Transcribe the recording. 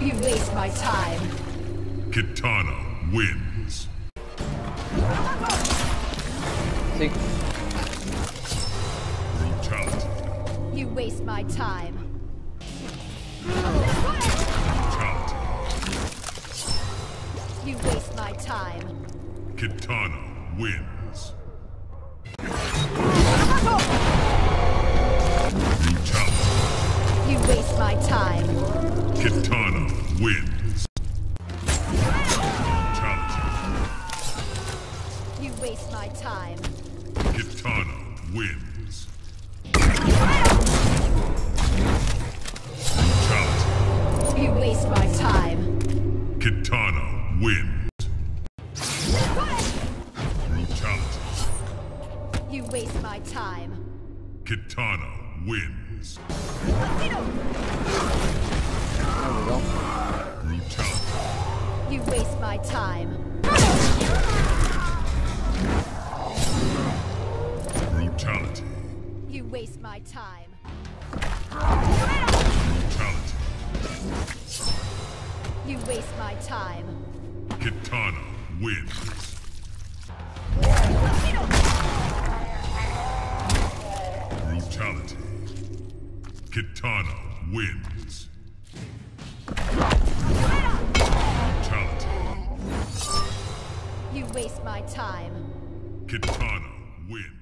You waste my time. Kitana wins. Sí. Brutality. You waste my time. Brutality. You waste my time. Kitana wins. Brutality. You waste my time. Kitana wins. You waste my time. Kitana wins. Brutality. You waste my time. Kitana wins. Brutality. You waste my time. Kitana wins. My time. Brutality. You waste my time. Brutality. You waste my time. Kitana wins. Brutality. Kitana wins. Waste my time. Kitana wins.